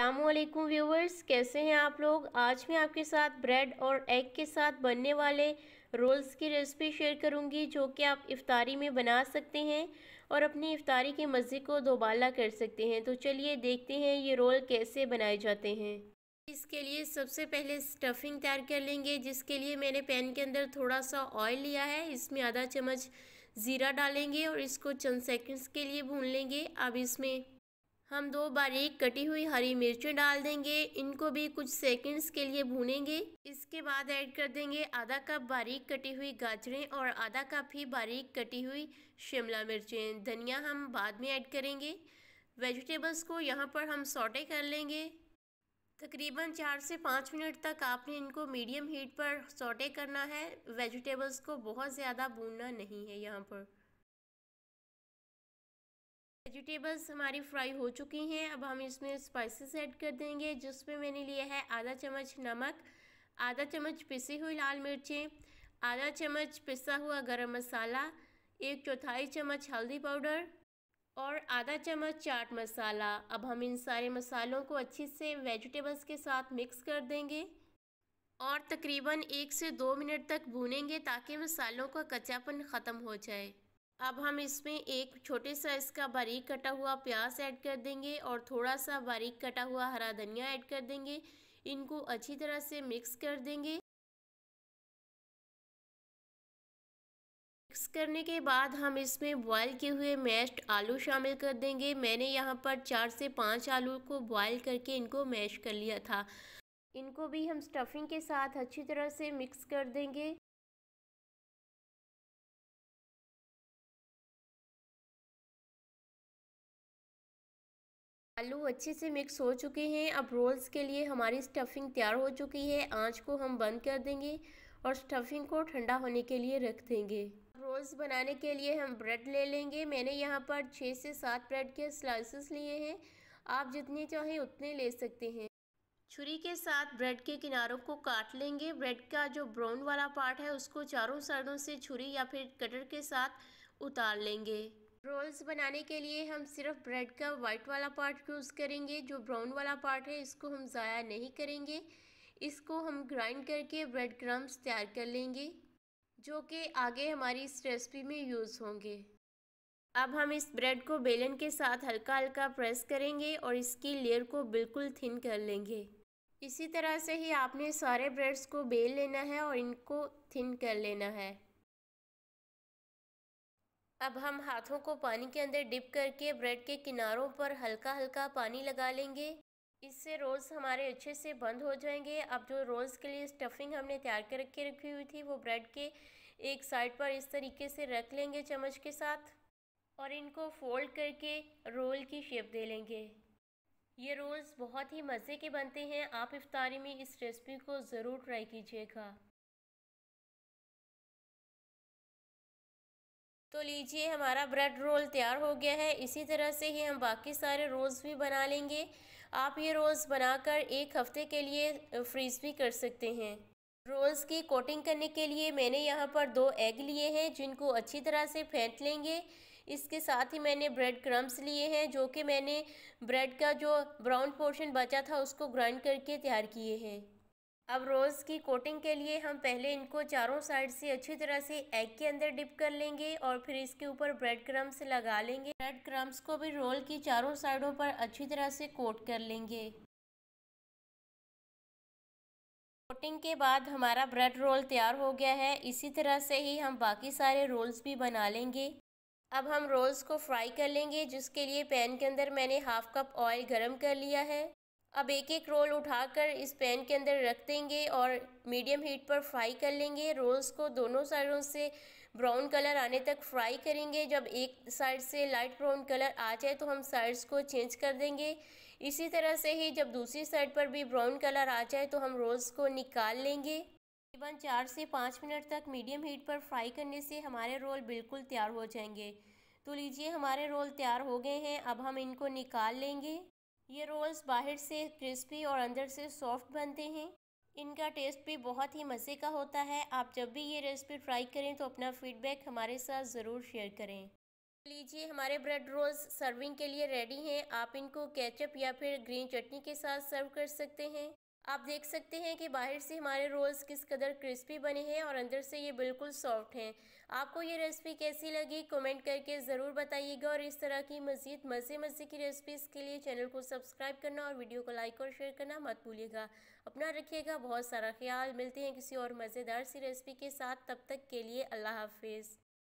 अल्लाम viewers, कैसे हैं आप लोग? आज मैं आपके साथ ब्रेड और एग के साथ बनने वाले रोल्स की रेसिपी शेयर करूँगी, जो कि आप इफ्तारी में बना सकते हैं और अपनी इफ्तारी के मज़े को दोबाला कर सकते हैं। तो चलिए देखते हैं ये रोल कैसे बनाए जाते हैं। इसके लिए सबसे पहले स्टफिंग तैयार कर लेंगे, जिसके लिए मैंने पैन के अंदर थोड़ा सा ऑयल लिया है। इसमें आधा चम्मच ज़ीरा डालेंगे और इसको चंद सेकंड्स के लिए भून लेंगे। अब इसमें हम दो बारीक कटी हुई हरी मिर्चें डाल देंगे। इनको भी कुछ सेकंड्स के लिए भूनेंगे। इसके बाद ऐड कर देंगे आधा कप बारीक कटी हुई गाजरें और आधा कप ही बारीक कटी हुई शिमला मिर्चें। धनिया हम बाद में ऐड करेंगे। वेजिटेबल्स को यहाँ पर हम सॉटे कर लेंगे। तकरीबन चार से पाँच मिनट तक आपने इनको मीडियम हीट पर सॉटे करना है। वेजिटेबल्स को बहुत ज़्यादा भूनना नहीं है यहाँ पर। वेजिटेबल्स हमारी फ्राई हो चुकी हैं। अब हम इसमें स्पाइसेस ऐड कर देंगे, जिसमें मैंने लिया है आधा चम्मच नमक, आधा चम्मच पिसी हुई लाल मिर्चें, आधा चम्मच पिसा हुआ गरम मसाला, एक चौथाई चम्मच हल्दी पाउडर और आधा चम्मच चाट मसाला। अब हम इन सारे मसालों को अच्छे से वेजिटेबल्स के साथ मिक्स कर देंगे और तकरीबन एक से दो मिनट तक भूनेंगे ताकि मसालों का कच्चापन ख़त्म हो जाए। अब हम इसमें एक छोटे साइज़ का बारीक कटा हुआ प्याज ऐड कर देंगे और थोड़ा सा बारीक कटा हुआ हरा धनिया ऐड कर देंगे। इनको अच्छी तरह से मिक्स कर देंगे। मिक्स करने के बाद हम इसमें बॉयल किए हुए मैश्ड आलू शामिल कर देंगे। मैंने यहाँ पर चार से पाँच आलू को बॉयल करके इनको मैश कर लिया था। इनको भी हम स्टफिंग के साथ अच्छी तरह से मिक्स कर देंगे। आलू अच्छे से मिक्स हो चुके हैं। अब रोल्स के लिए हमारी स्टफिंग तैयार हो चुकी है। आँच को हम बंद कर देंगे और स्टफिंग को ठंडा होने के लिए रख देंगे। रोल्स बनाने के लिए हम ब्रेड ले लेंगे। मैंने यहाँ पर छः से सात ब्रेड के स्लाइसेस लिए हैं। आप जितने चाहें उतने ले सकते हैं। छुरी के साथ ब्रेड के किनारों को काट लेंगे। ब्रेड का जो ब्राउन वाला पार्ट है, उसको चारों साइडों से छुरी या फिर कटर के साथ उतार लेंगे। रोल्स बनाने के लिए हम सिर्फ़ ब्रेड का वाइट वाला पार्ट यूज़ करेंगे। जो ब्राउन वाला पार्ट है, इसको हम ज़ाया नहीं करेंगे। इसको हम ग्राइंड करके ब्रेड क्रम्स तैयार कर लेंगे, जो कि आगे हमारी इस रेसिपी में यूज़ होंगे। अब हम इस ब्रेड को बेलन के साथ हल्का हल्का प्रेस करेंगे और इसकी लेयर को बिल्कुल थिन कर लेंगे। इसी तरह से ही आपने सारे ब्रेड्स को बेल लेना है और इनको थिन कर लेना है। अब हम हाथों को पानी के अंदर डिप करके ब्रेड के किनारों पर हल्का हल्का पानी लगा लेंगे। इससे रोल्स हमारे अच्छे से बंद हो जाएँगे। अब जो रोल्स के लिए स्टफिंग हमने तैयार कर के रखी हुई थी, वो ब्रेड के एक साइड पर इस तरीके से रख लेंगे चम्मच के साथ और इनको फोल्ड करके रोल की शेप दे लेंगे। ये रोल्स बहुत ही मज़े के बनते हैं। आप इफ्तारी में इस रेसिपी को ज़रूर ट्राई कीजिएगा। तो लीजिए हमारा ब्रेड रोल तैयार हो गया है। इसी तरह से ही हम बाकी सारे रोल्स भी बना लेंगे। आप ये रोल्स बनाकर एक हफ़्ते के लिए फ्रीज़ भी कर सकते हैं। रोल्स की कोटिंग करने के लिए मैंने यहाँ पर दो एग लिए हैं, जिनको अच्छी तरह से फेंट लेंगे। इसके साथ ही मैंने ब्रेड क्रम्स लिए हैं, जो कि मैंने ब्रेड का जो ब्राउन पोर्शन बचा था, उसको ग्राइंड करके तैयार किए हैं। अब रोज़ की कोटिंग के लिए हम पहले इनको चारों साइड से अच्छी तरह से एग के अंदर डिप कर लेंगे और फिर इसके ऊपर ब्रेड क्रम्स लगा लेंगे। ब्रेड क्रम्स को भी रोल की चारों साइडों पर अच्छी तरह से कोट कर लेंगे। कोटिंग के बाद हमारा ब्रेड रोल तैयार हो गया है। इसी तरह से ही हम बाकी सारे रोल्स भी बना लेंगे। अब हम रोल्स को फ्राई कर लेंगे, जिसके लिए पैन के अंदर मैंने हाफ़ कप ऑयल गरम कर लिया है। अब एक एक रोल उठाकर इस पैन के अंदर रख देंगे और मीडियम हीट पर फ्राई कर लेंगे। रोल्स को दोनों साइडों से ब्राउन कलर आने तक फ्राई करेंगे। जब एक साइड से लाइट ब्राउन कलर आ जाए तो हम साइड्स को चेंज कर देंगे। इसी तरह से ही जब दूसरी साइड पर भी ब्राउन कलर आ जाए तो हम रोल्स को निकाल लेंगे। तकरीबन चार से पाँच मिनट तक मीडियम हीट पर फ्राई करने से हमारे रोल बिल्कुल तैयार हो जाएँगे। तो लीजिए हमारे रोल तैयार हो गए हैं। अब हम इनको निकाल लेंगे। ये रोल्स बाहर से क्रिस्पी और अंदर से सॉफ्ट बनते हैं। इनका टेस्ट भी बहुत ही मज़े का होता है। आप जब भी ये रेसिपी ट्राई करें तो अपना फ़ीडबैक हमारे साथ ज़रूर शेयर करें। लीजिए, हमारे ब्रेड रोल्स सर्विंग के लिए रेडी हैं। आप इनको केचप या फिर ग्रीन चटनी के साथ सर्व कर सकते हैं। आप देख सकते हैं कि बाहर से हमारे रोल्स किस कदर क्रिस्पी बने हैं और अंदर से ये बिल्कुल सॉफ्ट हैं। आपको ये रेसिपी कैसी लगी, कमेंट करके ज़रूर बताइएगा और इस तरह की मज़ीद मज़े मज़े की रेसिपीज़ के लिए चैनल को सब्सक्राइब करना और वीडियो को लाइक और शेयर करना मत भूलिएगा। अपना रखिएगा बहुत सारा ख्याल। मिलते हैं किसी और मज़ेदार सी रेसिपी के साथ। तब तक के लिए अल्लाह हाफिज़।